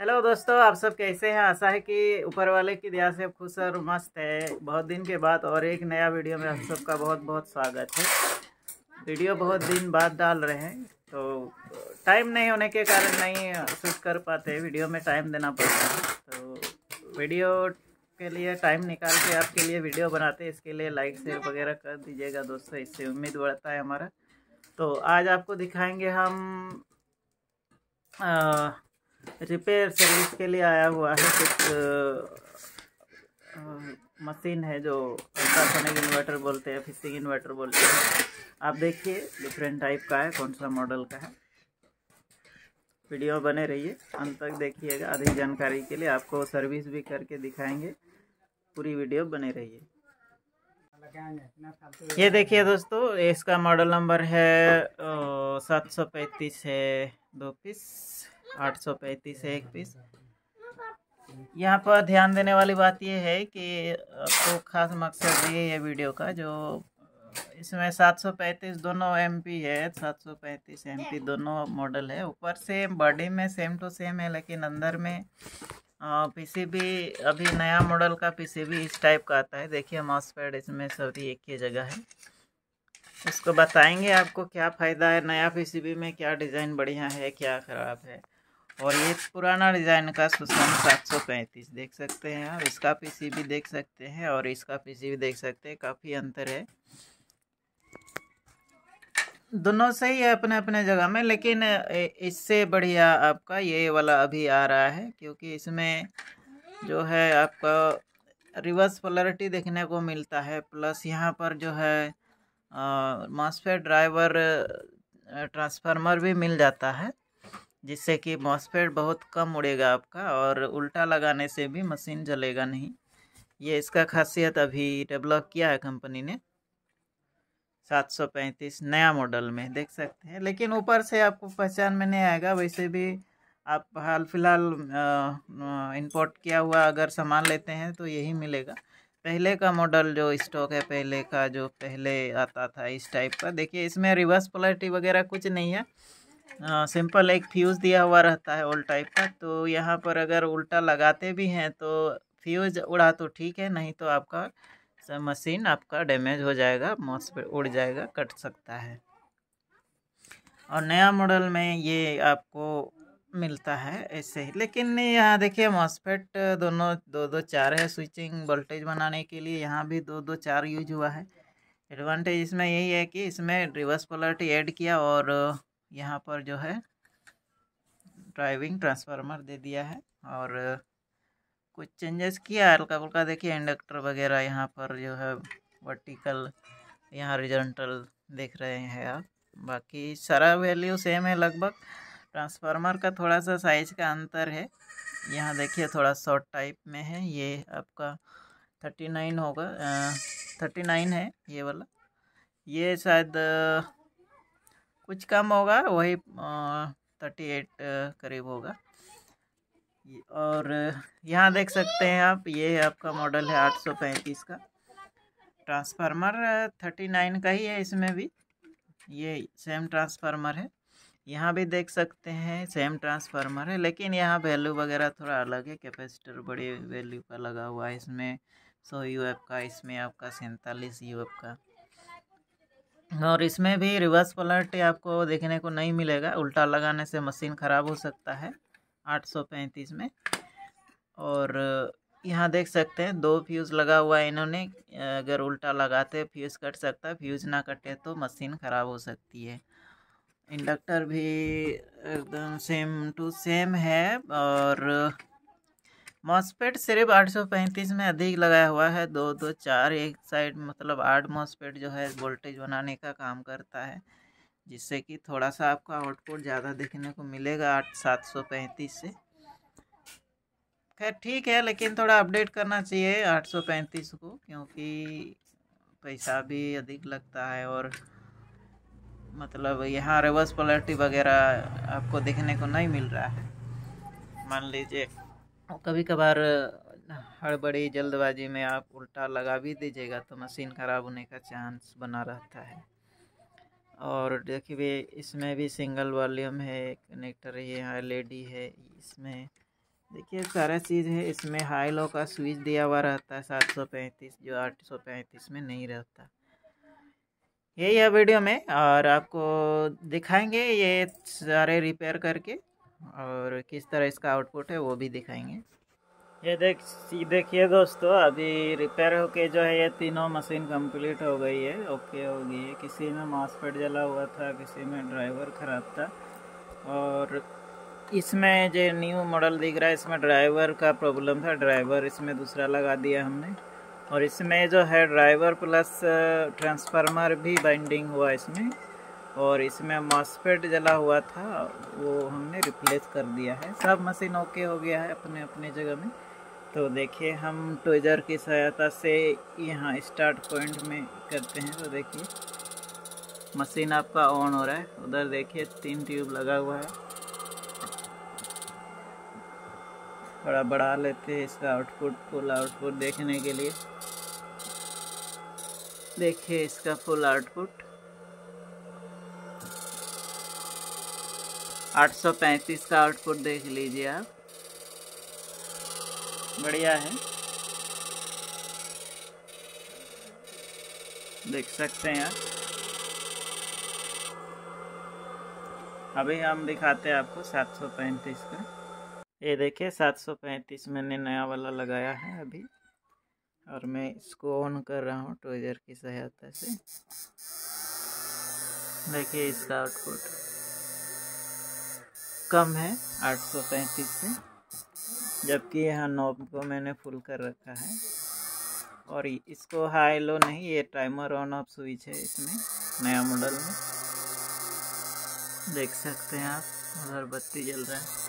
Hello दोस्तों आप सब कैसे हैं? आशा है कि ऊपर वाले की दया से खुश और मस्त है। बहुत दिन के बाद और एक नया वीडियो में आप सबका बहुत बहुत स्वागत है। वीडियो बहुत दिन बाद डाल रहे हैं तो टाइम नहीं होने के कारण नहीं शूट कर पाते। वीडियो में टाइम देना पड़ता है। तो वीडियो के लिए टाइम निकाल के आपके लिए वीडियो बनाते हैं। इसके लिए लाइक शेयर वगैरह कर दीजिएगा दोस्तों इससे उम्मीद बढ़ता है हमारा। तो आज आपको दिखाएँगे हम आ, रिपेयर सर्विस के लिए आया हुआ है कुछ मशीन है जो अल्ट्रासोनिक इन्वर्टर बोलते हैं फिशिंग इन्वर्टर बोलते हैं। आप देखिए डिफरेंट टाइप का है, कौन सा मॉडल का है। वीडियो बने रहिए, अंत तक देखिएगा, अधिक जानकारी के लिए आपको सर्विस भी करके दिखाएँगे। पूरी वीडियो बने रहिए। ये देखिए दोस्तों, इसका मॉडल नंबर है सात सौ पैंतीस है, दो पीस आठ सौ पैंतीस है एक पीस यहाँ पर ध्यान देने वाली बात यह है कि आपको खास मकसद ये है वीडियो का जो इसमें सात सौ पैंतीस दोनों एम पी है, सात सौ पैंतीस एम पी दोनों मॉडल है। ऊपर से बॉडी में सेम टू सेम है, लेकिन अंदर में पीसीबी अभी नया मॉडल का पीसीबी इस टाइप का आता है। देखिए माउस पैड इसमें सभी एक ही जगह है। इसको बताएँगे आपको क्या फ़ायदा है, नया पीसीबी में क्या डिज़ाइन बढ़िया है, क्या ख़राब है। और ये पुराना डिज़ाइन का सुसन सात सौ पैंतीस देख सकते हैं आप। इसका पीसीबी देख सकते हैं और इसका पीसीबी देख सकते हैं। काफ़ी अंतर है। दोनों सही है अपने अपने जगह में, लेकिन इससे बढ़िया आपका ये वाला अभी आ रहा है, क्योंकि इसमें जो है आपका रिवर्स पोलरिटी देखने को मिलता है, प्लस यहाँ पर जो है मॉसफेट ड्राइवर ट्रांसफार्मर भी मिल जाता है। जिससे कि मॉसफेट बहुत कम उड़ेगा आपका और उल्टा लगाने से भी मशीन जलेगा नहीं। ये इसका खासियत अभी डेवलप किया है कंपनी ने। सात सौ पैंतीस नया मॉडल में, देख सकते हैं। लेकिन ऊपर से आपको पहचान में नहीं आएगा, वैसे भी आप हाल फ़िलहाल इंपोर्ट किया हुआ अगर सामान लेते हैं तो यही मिलेगा। पहले का मॉडल जो स्टॉक है, पहले का जो पहले आता था इस टाइप का, देखिए इसमें रिवर्स पोलरिटी वगैरह कुछ नहीं है। सिंपल एक फ्यूज़ दिया हुआ रहता है ओल्ड टाइप का तो यहाँ पर अगर उल्टा लगाते भी हैं तो फ्यूज़ उड़ा तो ठीक है, नहीं तो आपका मशीन आपका डैमेज हो जाएगा मॉस पे उड़ जाएगा, कट सकता है। और नया मॉडल में ये आपको मिलता है ऐसे ही, लेकिन यहाँ देखिए मॉसफेट दोनों दो दो चार है स्विचिंग वोल्टेज बनाने के लिए, यहाँ भी दो दो चार यूज़ हुआ है। एडवांटेज इसमें यही है कि इसमें रिवर्स पोलरिटी ऐड किया और यहाँ पर जो है ड्राइविंग ट्रांसफार्मर दे दिया है और कुछ चेंजेस किया हल्का फुल्का देखिए इंडक्टर वगैरह यहाँ पर जो है वर्टिकल यहाँ रिजेंटल देख रहे हैं आप। बाकी सारा वैल्यू सेम है लगभग। ट्रांसफार्मर का थोड़ा सा साइज़ का अंतर है। यहाँ देखिए, थोड़ा शॉर्ट टाइप में है। ये आपका थर्टी नाइन होगा थर्टी नाइन है ये वाला। ये शायद कुछ कम होगा, वही थर्टी एट करीब होगा। और यहाँ देख सकते हैं आप, ये है आपका मॉडल है आठ सौ पैंतीस का। ट्रांसफार्मर थर्टी नाइन का ही है इसमें भी। ये सेम ट्रांसफार्मर है। यहाँ भी देख सकते हैं सेम ट्रांसफार्मर है, लेकिन यहाँ वैल्यू वगैरह थोड़ा अलग है। कैपेसिटर बड़ी वैल्यू का लगा हुआ है इसमें। सौ यू का, इसमें आपका सैंतालीस यू का। और इसमें भी रिवर्स पलट आपको देखने को नहीं मिलेगा। उल्टा लगाने से मशीन ख़राब हो सकता है, आठ सौ पैंतीस में। और यहाँ देख सकते हैं, दो फ्यूज़ लगा हुआ है इन्होंने। अगर उल्टा लगाते फ्यूज़ कट सकता है फ्यूज़ ना कटे तो मशीन ख़राब हो सकती है। इंडक्टर भी एकदम सेम टू सेम है और मॉसपेट सिर्फ़ आठ सौ पैंतीस में अधिक लगाया हुआ है। दो दो, चार, एक साइड मतलब आठ मॉसपेट जो है वोल्टेज बनाने का काम करता है, जिससे कि थोड़ा सा आपका आउटपुट ज़्यादा देखने को मिलेगा आठ, सात सौ पैंतीस से। खैर, ठीक है, लेकिन थोड़ा अपडेट करना चाहिए आठ सौ पैंतीस को, क्योंकि पैसा भी अधिक लगता है और मतलब यहाँ रिवर्स पोलरिटी वगैरह आपको देखने को नहीं मिल रहा है। मान लीजिए कभी कभार हड़बड़ी, जल्दबाजी में आप उल्टा लगा भी दीजिएगा तो मशीन ख़राब होने का चांस बना रहता है। और देखिए इसमें भी सिंगल वॉल्यूम है, कनेक्टर ये एल है, इसमें देखिए सारा चीज़ है, इसमें हाई लो का स्विच दिया हुआ रहता है, सात सौ पैंतीस, जो आठ सौ पैंतीस में नहीं रहता। यही है वीडियो में और आपको दिखाएँगे ये सारे रिपेयर करके। और किस तरह इसका आउटपुट है वो भी दिखाएँगे। ये देख देखिए दोस्तों, अभी रिपेयर होके जो है ये तीनों मशीन कंप्लीट हो गई है ओके हो गई है। किसी में मासपेट जला हुआ था, किसी में ड्राइवर ख़राब था। और इसमें जो न्यू मॉडल दिख रहा है, इसमें ड्राइवर का प्रॉब्लम था। ड्राइवर इसमें दूसरा लगा दिया हमने। और इसमें जो है ड्राइवर प्लस ट्रांसफार्मर भी बाइंडिंग हुआ इसमें। और इसमें मॉसफेट जला हुआ था, वो हमने रिप्लेस कर दिया है। सब मशीन ओके हो गया है अपने अपने जगह में। तो देखिए, हम ट्विजर की सहायता से यहाँ स्टार्ट पॉइंट में करते हैं। तो देखिए मशीन आपका ऑन हो रहा है। उधर देखिए, तीन ट्यूब लगा हुआ है। थोड़ा बढ़ा लेते हैं इसका आउटपुट फुल आउटपुट देखने के लिए। देखिए, इसका फुल आउटपुट 835 का आउटपुट देख लीजिए आप। बढ़िया है। देख सकते हैं आप। अभी हम दिखाते हैं आपको 735 का। ये देखिए 735 मैंने नया वाला लगाया है अभी। और मैं इसको ऑन कर रहा हूँ टोजर की सहायता से। देखिए इसका आउटपुट। कम है 835 से जबकि यहाँ नॉब को मैंने फुल कर रखा है। और इसको हाई लो नहीं, ये टाइमर ऑन ऑफ़ स्विच है इसमें, नया मॉडल में। देख सकते हैं आप, उधर बत्ती जल रहा है।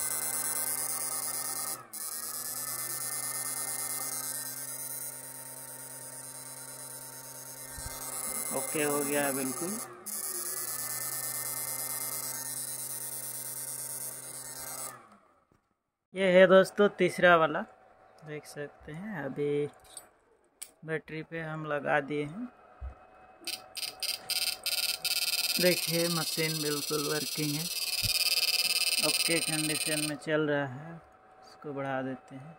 ओके हो गया बिल्कुल। ये है दोस्तों तीसरा वाला। देख सकते हैं, अभी बैटरी पे हम लगा दिए हैं। देखिए, मशीन बिल्कुल वर्किंग है। ओके कंडीशन में चल रहा है, इसको बढ़ा देते हैं।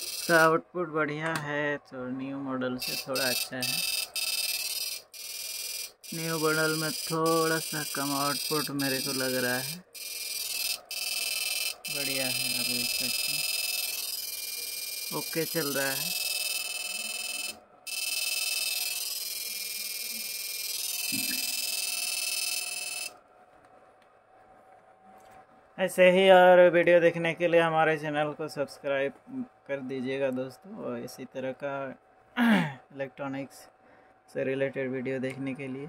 इसका आउटपुट बढ़िया है तो न्यू मॉडल से थोड़ा अच्छा है। न्यू मॉडल में थोड़ा सा कम आउटपुट मेरे को लग रहा है। बढ़िया है आप देख सकते हैं। ओके, चल रहा है। ऐसे ही और वीडियो देखने के लिए हमारे चैनल को सब्सक्राइब कर दीजिएगा दोस्तों, और इसी तरह का इलेक्ट्रॉनिक्स से रिलेटेड वीडियो देखने के लिए।